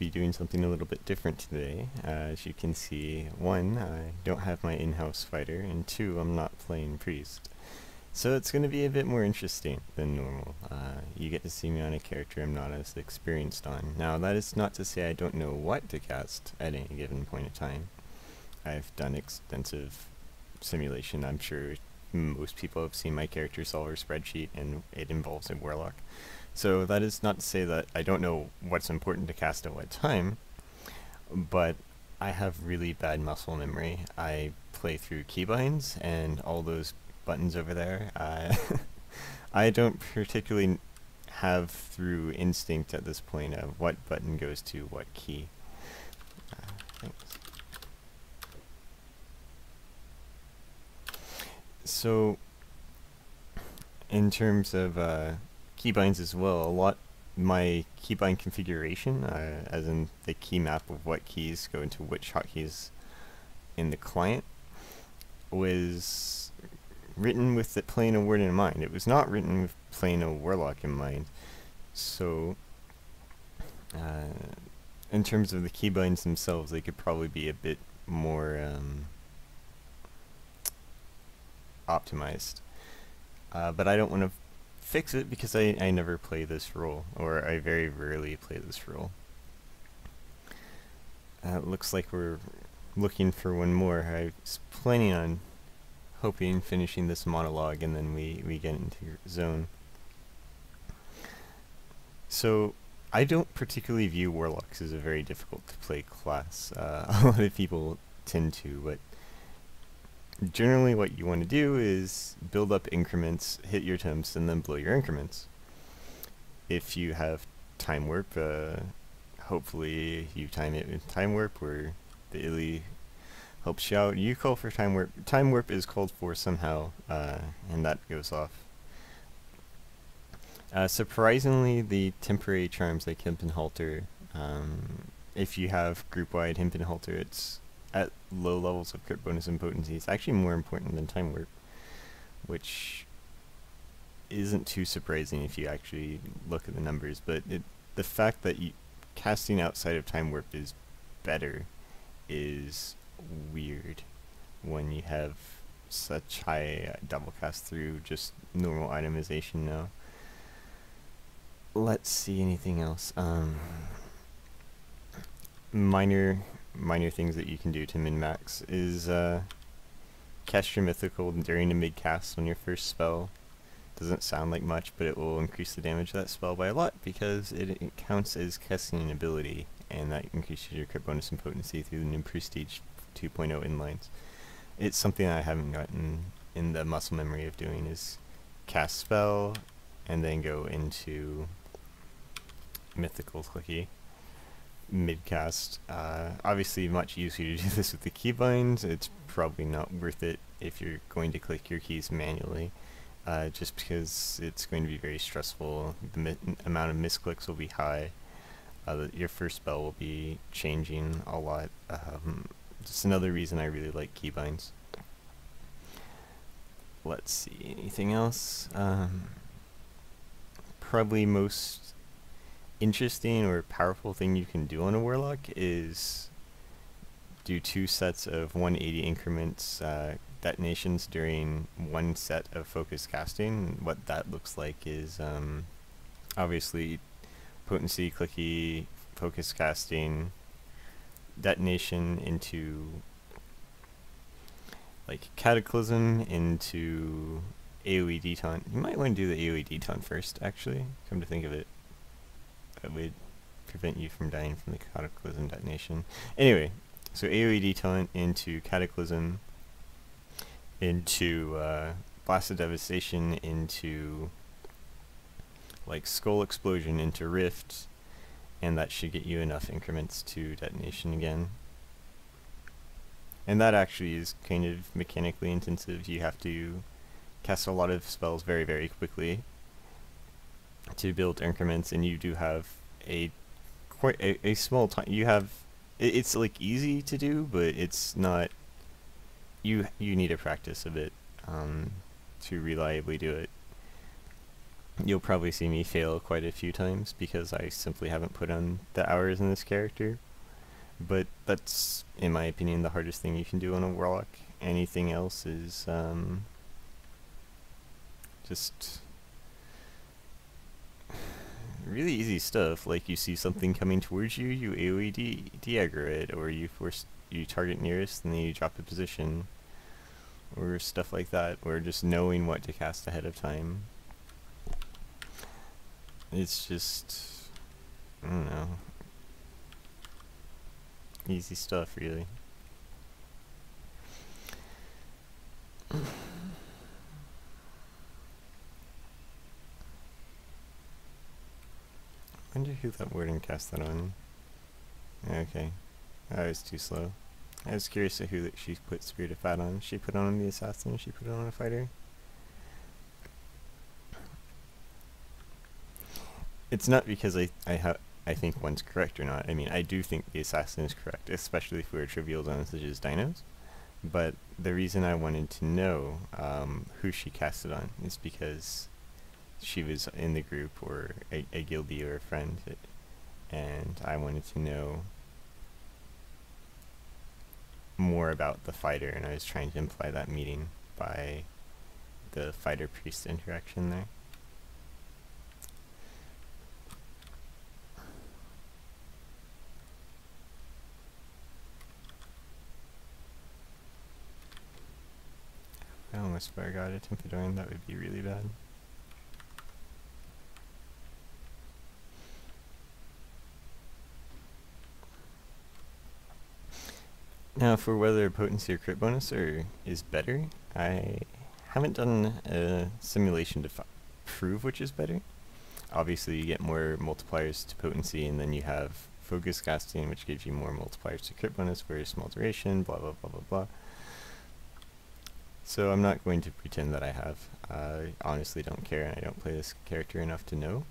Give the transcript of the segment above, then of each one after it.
be doing something a little bit different today. Uh, as you can see, one, I don't have my in-house fighter, and two, I'm not playing priest. So it's going to be a bit more interesting than normal. Uh, you get to see me on a character I'm not as experienced on. Now that is not to say I don't know what to cast at any given point in time. I've done extensive simulation. I'm sure most people have seen my character solver spreadsheet and it involves a warlock. So that is not to say that I don't know what's important to cast at what time, but I have really bad muscle memory. I play through keybinds and all those buttons over there. Uh, I don't particularly have through instinct at this point of what button goes to what key. Uh, so, in terms of uh, keybinds as well, a lot my keybind configuration, uh, as in the key map of what keys go into which hotkeys in the client, was written with the playing a word in mind. It was not written with playing a warlock in mind. So, uh, in terms of the keybinds themselves, they could probably be a bit more um, optimized. Uh, but I don't want to fix it because I, I never play this role, or I very rarely play this role. Uh, looks like we're looking for one more. I was planning on hoping finishing this monologue and then we, we get into zone. So I don't particularly view warlocks as a very difficult to play class. Uh, a lot of people tend to, but generally what you want to do is build up increments, hit your temps, and then blow your increments. If you have time warp, uh, hopefully you time it with time warp where the illy helps you out. You call for time warp. Time warp is called for somehow, uh, and that goes off. Uh, surprisingly, the temporary charms like Hemp and Halter, um, if you have group-wide Hemp and Halter, it's at low levels of crit bonus and potency. It's actually more important than Time Warp, which isn't too surprising if you actually look at the numbers. But it, the fact that you, casting outside of Time Warp is better is weird when you have such high uh, double cast through just normal itemization now. Let's see anything else. Um, minor minor things that you can do to min-max is uh, cast your mythical during a mid-cast on your first spell. Doesn't sound like much, but it will increase the damage of that spell by a lot because it, it counts as casting an ability, and that increases your crit bonus and potency through the new prestige 2.0 inlines. It's something I haven't gotten in the muscle memory of doing is cast spell and then go into mythical clicky midcast. Uh, obviously much easier to do this with the keybinds. It's probably not worth it if you're going to click your keys manually. Uh, just because it's going to be very stressful. The amount of misclicks will be high. Uh, your first spell will be changing a lot. Um, just another reason I really like keybinds. Let's see, anything else? Um, probably most interesting or powerful thing you can do on a warlock is do two sets of 180 increments uh, detonations during one set of focus casting. What that looks like is um, obviously potency, clicky, focus casting, detonation into like Cataclysm into AoE detaunt. You might want to do the AoE detaunt first, actually, come to think of it. That would prevent you from dying from the Cataclysm detonation. Anyway, so AoE detaunt into Cataclysm, into uh, Blast of Devastation, into like Skull Explosion, into Rift, and that should get you enough increments to detonation again. And that actually is kind of mechanically intensive. You have to cast a lot of spells very, very quickly to build increments, and you do have a quite a, a small time. You have it, it's like easy to do, but it's not. You you need a practice of it um, to reliably do it. you'll probably see me fail quite a few times because I simply haven't put on the hours in this character. But that's, in my opinion, the hardest thing you can do on a warlock. Anything else is um, just really easy stuff. Like you see something coming towards you, you AoE de, de it, or you force you target nearest and then you drop a position, or stuff like that. Or just knowing what to cast ahead of time. It's just, I don't know, easy stuff, really. Wonder who that wording cast that on. Okay. I was too slow. I was curious to who that she put Spirit of Fat on. She put on the assassin, she put it on a fighter. It's not because I I have I think one's correct or not. I mean, I do think the assassin is correct, especially for a trivial zone such as dinos. But the reason I wanted to know um, who she casted it on is because she was in the group or a, a guildie or a friend, and I wanted to know more about the fighter, and I was trying to imply that meeting by the fighter priest interaction there. I almost forgot a Tymphodon, that would be really bad. Now for whether potency or crit bonus are, is better, I haven't done a simulation to prove which is better. Obviously you get more multipliers to potency and then you have focus casting which gives you more multipliers to crit bonus for small duration, blah blah blah blah blah. So I'm not going to pretend that I have. I honestly don't care and I don't play this character enough to know.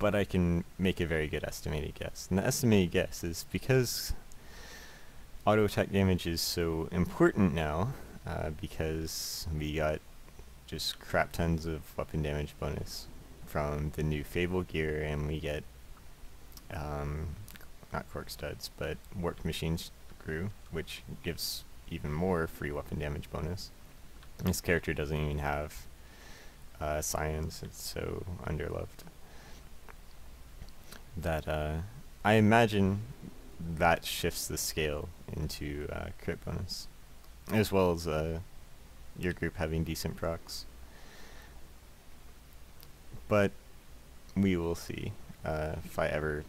But I can make a very good estimated guess. And the estimated guess is because auto attack damage is so important now uh, because we got just crap tons of weapon damage bonus from the new Fable gear and we get um, not cork studs but warped machine screw which gives even more free weapon damage bonus. This character doesn't even have uh, science, it's so underloved. That uh, I imagine that shifts the scale into uh, crit bonus, as well as uh, your group having decent procs. But we will see uh, if I ever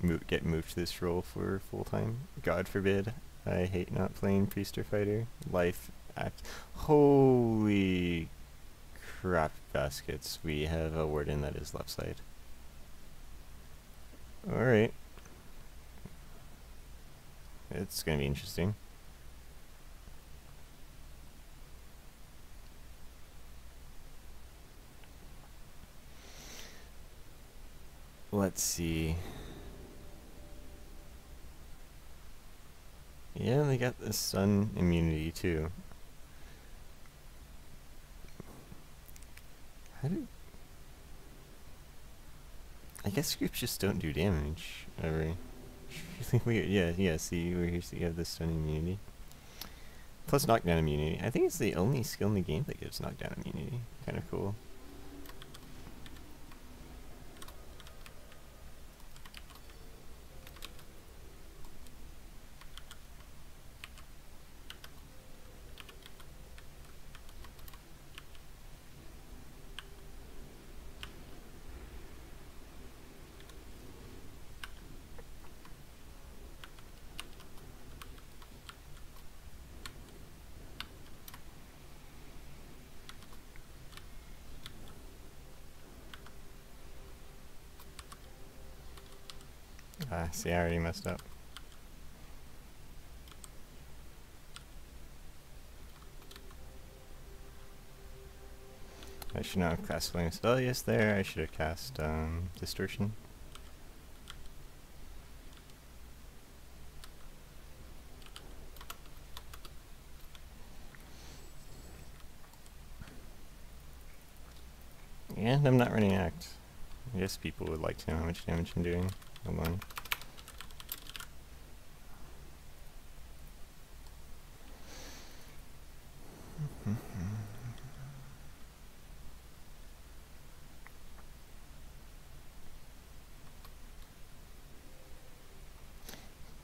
mo get moved to this role for full time. God forbid. I hate not playing priest or fighter. Life act. Holy crap baskets. We have a warden that is left side. Alright. It's going to be interesting. Let's see. Yeah, they got the stun immunity too. How do... I guess groups just don't do damage Yeah, yeah, see, so you have the stun immunity. Plus knockdown immunity. I think it's the only skill in the game that gives knockdown immunity. Kind of cool. Ah, see, I already messed up. I should not have cast Flames of Velious there, I should have cast um, Distortion. And I'm not running act. I guess people would like to know how much damage I'm doing. Hold on.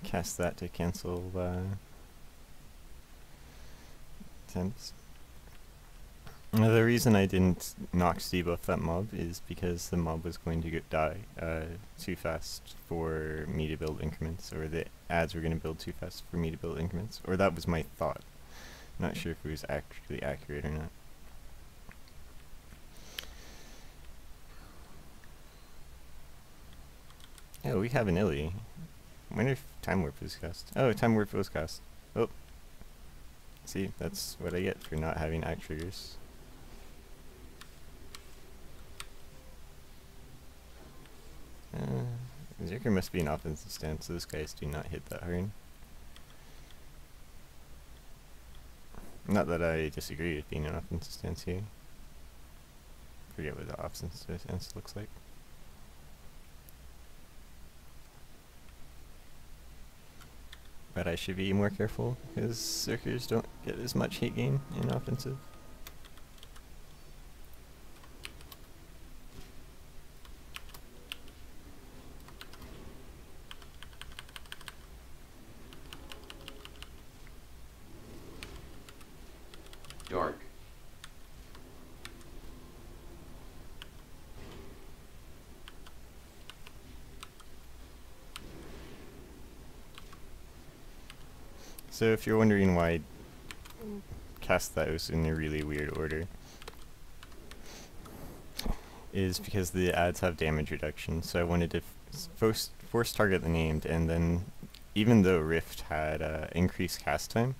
Cast that to cancel uh, attempts. Now, the reason I didn't Nox debuff that mob is because the mob was going to get die uh, too fast for me to build increments, or the ads were going to build too fast for me to build increments, or that was my thought. Not sure if it was actually accurate or not. Oh, we have an illy. Wonder if Time Warp was cast. Oh, Time Warp was cast. Oh. See, that's what I get for not having act triggers. Uh, Zerker must be an offensive stance, so those guys do not hit that hard. Not that I disagree with being an offensive stance here. Forget what the offensive stance looks like. But I should be more careful, because Zerkers don't get as much hate gain in offensive. Dark. So if you're wondering why I cast those in a really weird order, is because the ads have damage reduction. So I wanted to force, force target the named, and then even though Rift had uh, increased cast time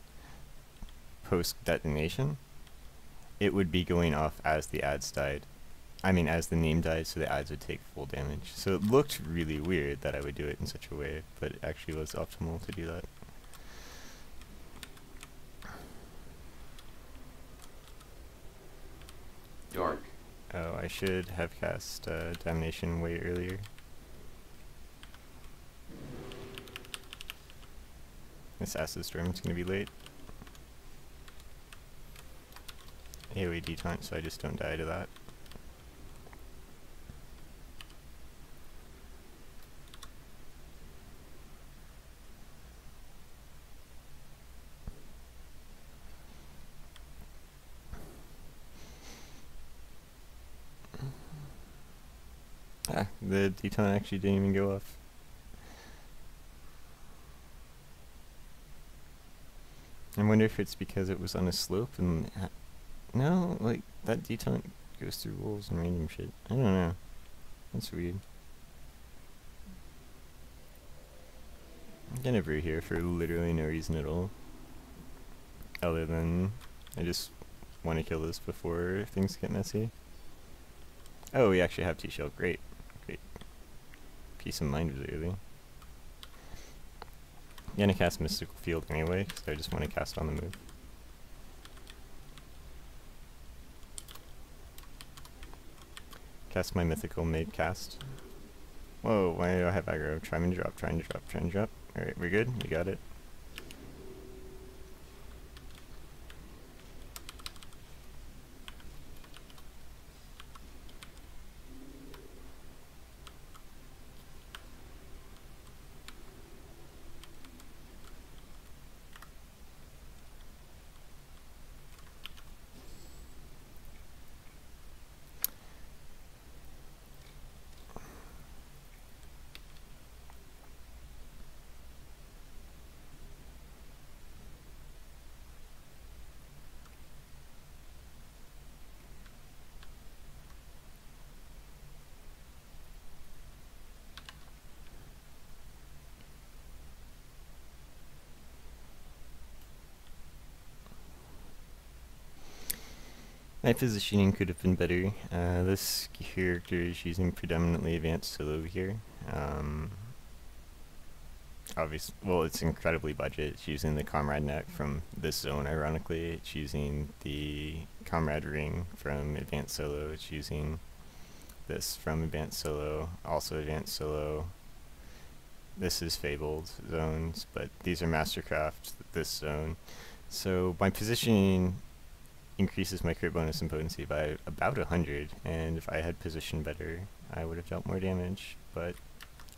post detonation, it would be going off as the ads died. I mean, as the name died, so the ads would take full damage. So it looked really weird that I would do it in such a way, but it actually was optimal to do that. Dark. Oh, I should have cast uh, Damnation way earlier. This Acid Storm's gonna be late. AoE detaunt, so I just don't die to that. Ah, the detaunt actually didn't even go off. I wonder if it's because it was on a slope and no, like that detaunt goes through walls and random shit. I don't know. That's weird. I'm kind of here for literally no reason at all. Other than I just want to kill this before things get messy. Oh, we actually have T-Shell. Great. Great. Peace of mind really. I'm gonna cast Mystical Field anyway, because I just want to cast on the move. Cast my Mythical Mage cast. Whoa, why do I have aggro? Try and drop, try and drop, try and drop. Alright, we're good? We got it. My positioning could have been better. Uh, this character is using predominantly advanced solo here. Um, obvious, well, it's incredibly budget. It's using the Comrade neck from this zone, ironically. It's using the Comrade ring from advanced solo. It's using this from Advanced Solo, also Advanced Solo. This is Fabled zones, but these are Mastercraft, this zone. So my positioning increases my crit bonus and potency by about 100, and if I had positioned better, I would have dealt more damage, but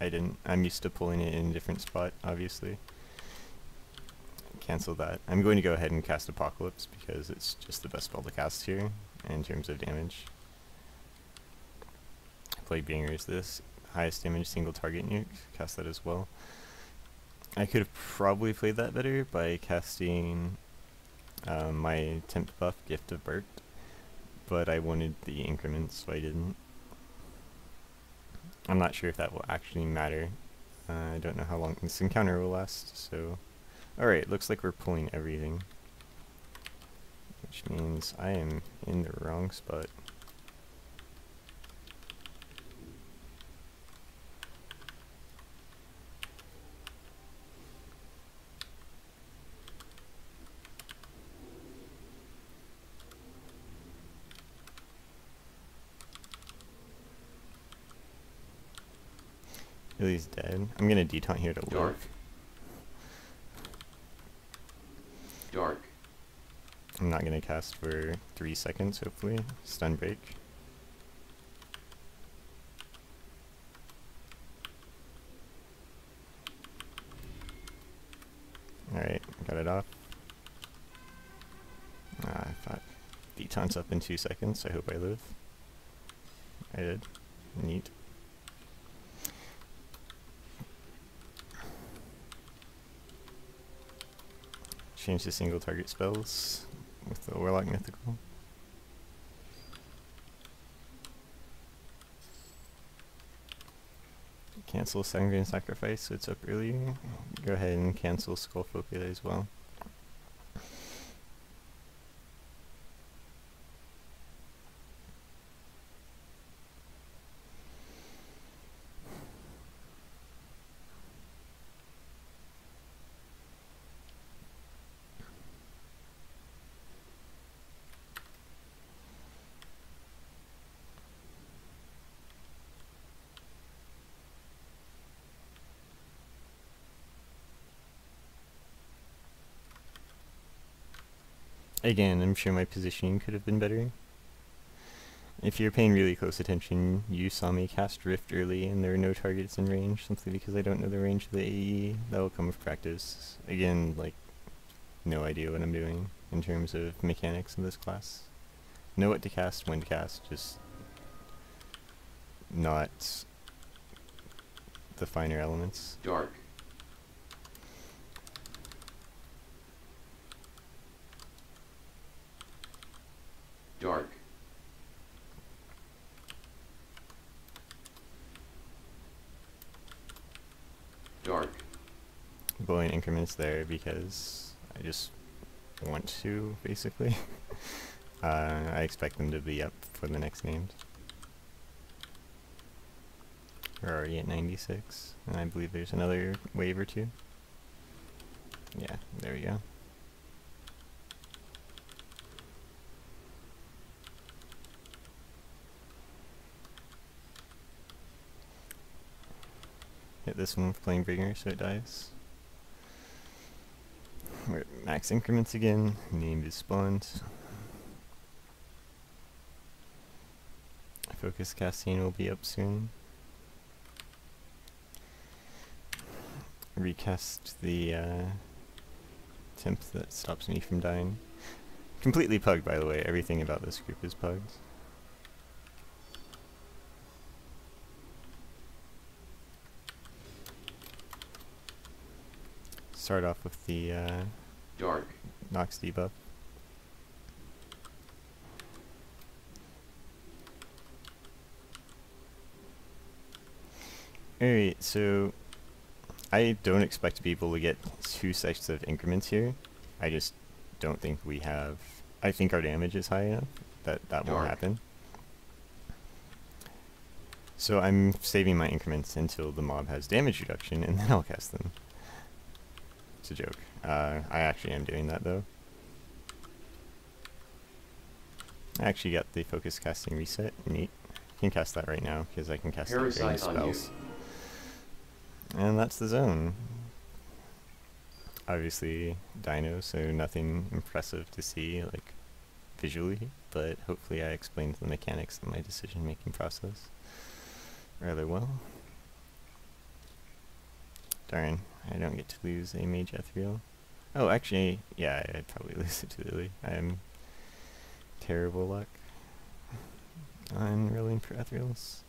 I didn't. I'm used to pulling it in a different spot, obviously. Cancel that. I'm going to go ahead and cast Apocalypse because it's just the best spell to cast here in terms of damage. Play Bangers this. Highest damage single target nuke. Cast that as well. I could have probably played that better by casting um, my temp buff, Gift of Bert, but I wanted the increments, so I didn't. I'm not sure if that will actually matter. Uh, I don't know how long this encounter will last, so... Alright, looks like we're pulling everything. Which means I am in the wrong spot. He's dead. I'm gonna detaunt here to Dark. live. Dark. I'm not gonna cast for three seconds, hopefully. Stun break. Alright, got it off. Ah, I thought detaunt's up in two seconds, I hope I live. I did. Neat. Change the single target spells with the Warlock Mythical. Cancel Sangrean Sacrifice, so it's up earlier. Go ahead and cancel Skull Focula as well. Again, I'm sure my positioning could have been better. If you're paying really close attention, you saw me cast Rift early and there are no targets in range, simply because I don't know the range of the AE. That will come with practice. Again, like, no idea what I'm doing in terms of mechanics of this class. Know what to cast, when to cast, just not the finer elements. Dark. Dark. Dark. blowing increments there because I just want to, basically. uh, I expect them to be up for the next named. We're already at 96, and I believe there's another wave or two. Yeah, there we go. Hit this one with Flame Bringer so it dies. We're at max increments again. Name is spawned. Focus casting will be up soon. Recast the uh, temp that stops me from dying. Completely pugged, by the way. Everything about this group is pugged. Start off with the uh, Dark. Nox debuff. Alright, so I don't expect to be able to get two sets of increments here. I just don't think we have... I think our damage is high enough that that won't happen. So I'm saving my increments until the mob has damage reduction, and then I'll cast them. A joke. Uh, I actually am doing that though. I actually got the focus casting reset. Neat. can cast that right now because I can cast it Parasite on spells. And that's the zone. Obviously, Dino, so nothing impressive to see, like visually, but hopefully I explained the mechanics of my decision making process rather well. Darn, I don't get to lose a Mage Ethereal. Oh, actually, yeah, I'd probably lose it to Lily. I am terrible luck on rolling for Ethereals.